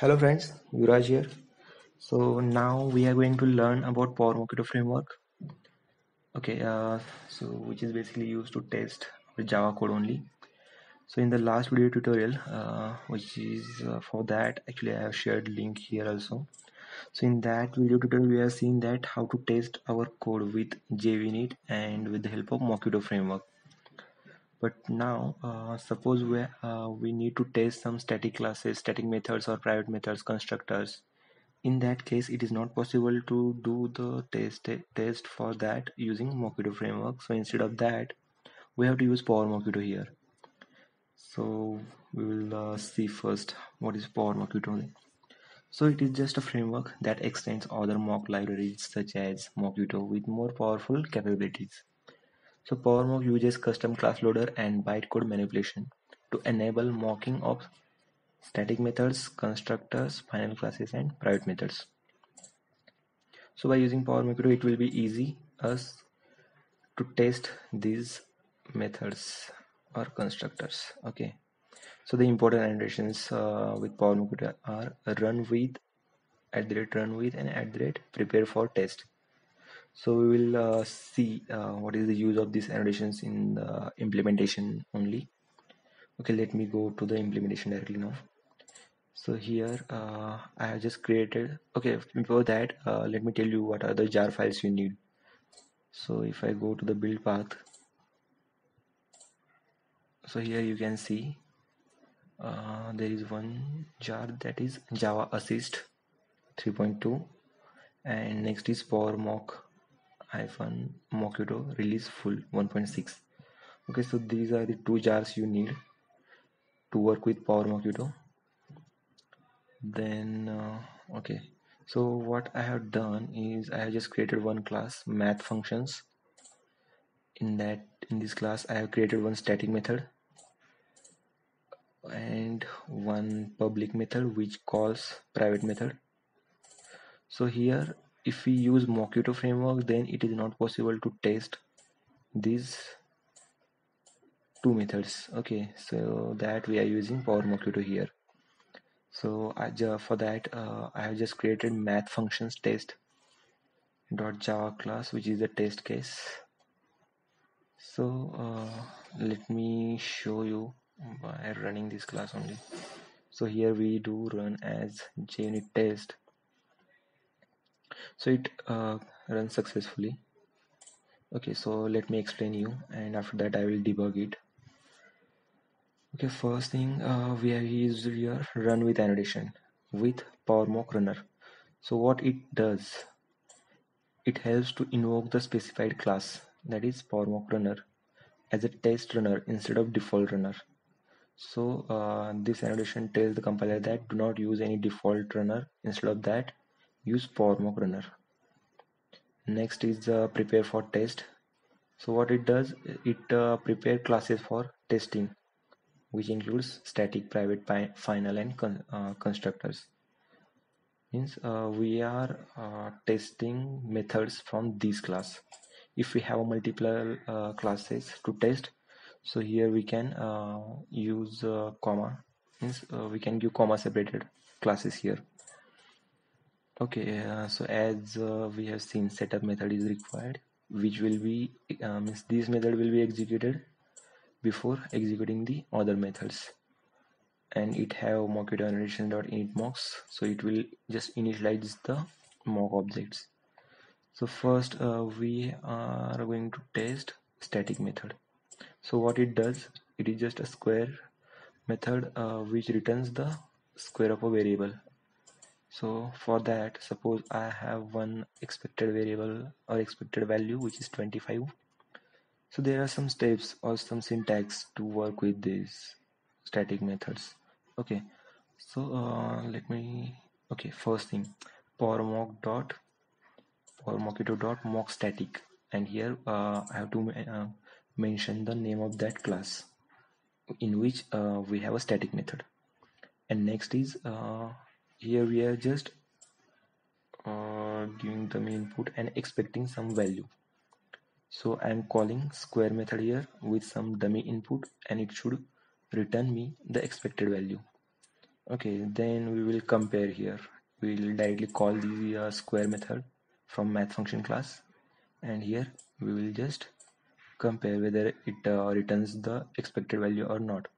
Hello friends, Yuvraj here. So now we are going to learn about Power Mockito framework. Okay, uh, so which is basically used to test Java code only. So in the last video tutorial, uh, which is uh, for that, actually I have shared link here also. So in that video tutorial, we have seen that how to test our code with JUnit and with the help of Mockito framework but now uh, suppose we, uh, we need to test some static classes static methods or private methods constructors. In that case it is not possible to do the test test for that using Mockito framework. So instead of that we have to use Power Mockito here. So we will uh, see first what is Power Mockito so it is just a framework that extends other mock libraries such as Mockito with more powerful capabilities so PowerMock uses custom class loader and bytecode manipulation to enable mocking of static methods, constructors, final classes, and private methods. So by using PowerMock, it will be easy us to test these methods or constructors. Okay. So the important annotations uh, with PowerMock are run with, at the rate run with, and at the rate prepare for test so we will uh, see uh, what is the use of these annotations in the implementation only. Okay let me go to the implementation directly now. So here uh, I have just created okay before that uh, let me tell you what are the jar files you need. So if I go to the build path so here you can see uh, there is one jar that is javassist 3.2 and next is power mock hyphen mockito release full 1.6 okay so these are the two jars you need to work with power mockito then uh, okay so what i have done is i have just created one class math functions. In that in this class i have created one static method and one public method which calls private method. So here if we use Mockito framework then it is not possible to test these two methods. Okay so that we are using Power Mockito here. So I, for that uh, I have just created math functions test dot java class which is the test case. So uh, let me show you by running this class only. So here we do run as JUnit test so it uh, runs successfully. Okay so let me explain you and after that I will debug it. Okay first thing uh, we have used here run with annotation with PowerMock runner. So what it does it helps to invoke the specified class that is PowerMock runner as a test runner instead of default runner. So uh, this annotation tells the compiler that do not use any default runner instead of that use PowerMock runner next is uh, prepare for test. So what it does it uh, prepare classes for testing which includes static private final and con uh, constructors. Means uh, we are uh, testing methods from this class. If we have a multiple classes to test so here we can use comma. Means we can give comma separated classes here okay uh, so as uh, we have seen setup method is required which will be uh, means this method will be executed before executing the other methods. And it have mock generation dot annotation.init mocks so it will just initialize the mock objects. So first uh, we are going to test static method. So what it does it is just a square method uh, which returns the square of a variable so for that suppose I have one expected variable or expected value which is 25 so there are some steps or some syntax to work with these static methods. Okay. So uh, let me okay first thing for mock dot mockito dot mock static. And here uh, I have to uh, mention the name of that class in which uh, we have a static method. And next is uh, here we are just uh, giving the input and expecting some value. So I'm calling square method here with some dummy input and it should return me the expected value. Okay then we will compare here. We will directly call the uh, square method from math function class. And here we will just compare whether it uh, returns the expected value or not.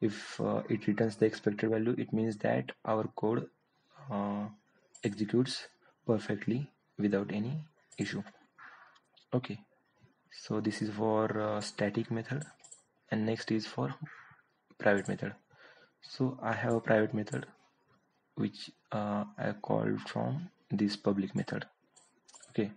If uh, it returns the expected value it means that our code executes perfectly without any issue. Okay. So this is for uh, static method and next is for private method. So I have a private method which uh, I called from this public method. Okay.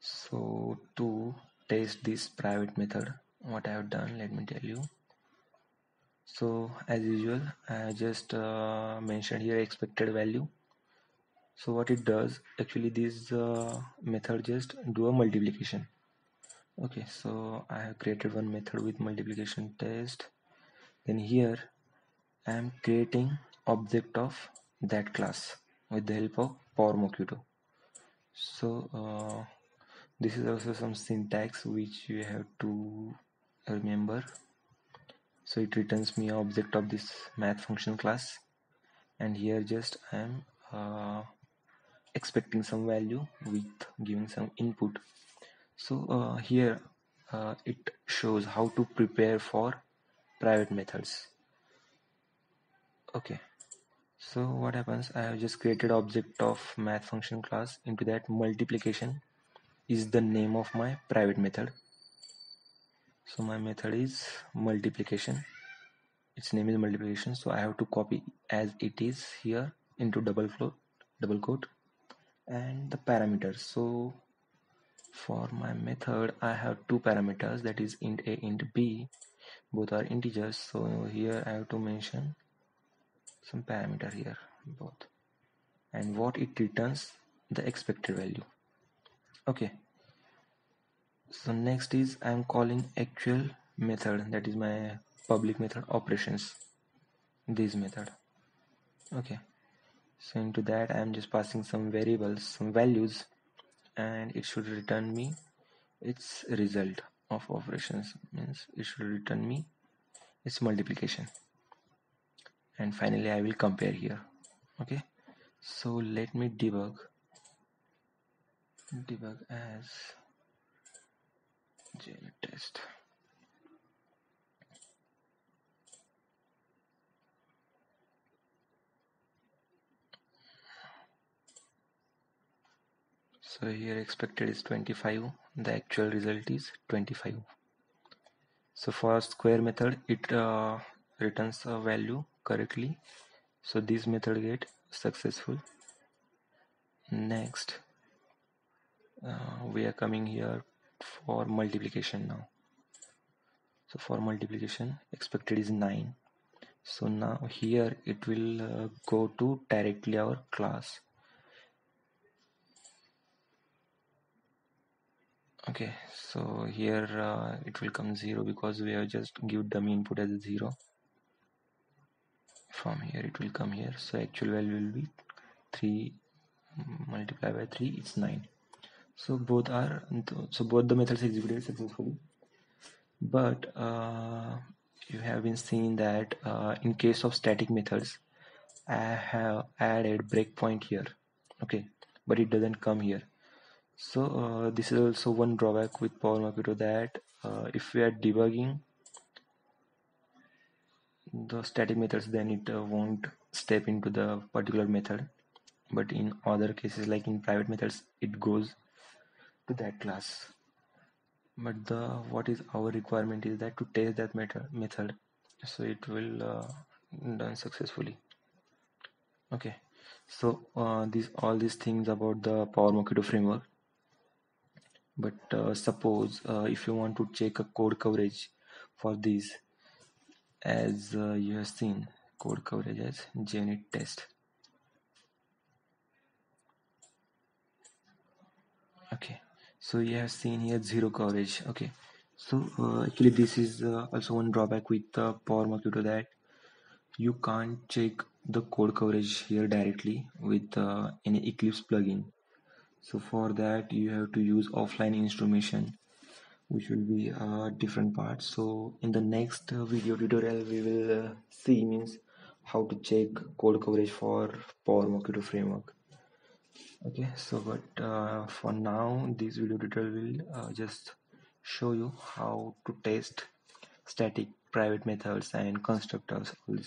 So to test this private method what I have done let me tell you so as usual I just uh, mentioned here expected value. So what it does actually this uh, method just do a multiplication. Okay so I have created one method with multiplication test. Then here I am creating object of that class with the help of Power Mockito so uh, this is also some syntax which you have to remember so it returns me object of this math function class. And here just I am uh, expecting some value with giving some input. So uh, here uh, it shows how to prepare for private methods. Okay. So what happens? I have just created object of math function class into that multiplication is the name of my private method so my method is multiplication. Its name is multiplication. So I have to copy as it is here into double quote double quote and the parameters. So for my method I have two parameters. That is int a int b. Both are integers. So here I have to mention some parameter here both. And what it returns the expected value. Okay so next is I'm calling actual method. That is my public method operations. This method. Okay. So into that I'm just passing some variables some values and it should return me its result of operations. Means it should return me its multiplication. And finally I will compare here. Okay. So let me debug debug as Test. So here expected is 25 the actual result is 25 so for square method it uh, returns a value correctly. So this method get successful. Next uh, we are coming here for multiplication now. So for multiplication expected is 9 so now here it will uh, go to directly our class. Okay so here uh, it will come 0 because we have just give dummy input as 0 from here it will come here. So actual value will be 3 multiplied by 3 is 9 so both are so both the methods executed successfully. But uh, you have been seeing that uh, in case of static methods I have added breakpoint here. Okay. But it doesn't come here. So uh, this is also one drawback with Power Mockito that uh, if we are debugging the static methods then it uh, won't step into the particular method. But in other cases like in private methods it goes to that class. But the what is our requirement is that to test that method method. So it will uh, done successfully. Okay. So uh, these all these things about the Power Mockito framework. But uh, suppose uh, if you want to check a code coverage for these as uh, you have seen code coverage as JUnit test. Okay so you have seen here zero coverage. Okay. So uh, actually this is uh, also one drawback with the Power Mockito that you can't check the code coverage here directly with uh, any Eclipse plugin. So for that you have to use offline instrumentation which will be a different part. So in the next uh, video tutorial we will uh, see means how to check code coverage for Power Mockito framework. Okay, so but uh, for now, this video tutorial will uh, just show you how to test static private methods and constructors all these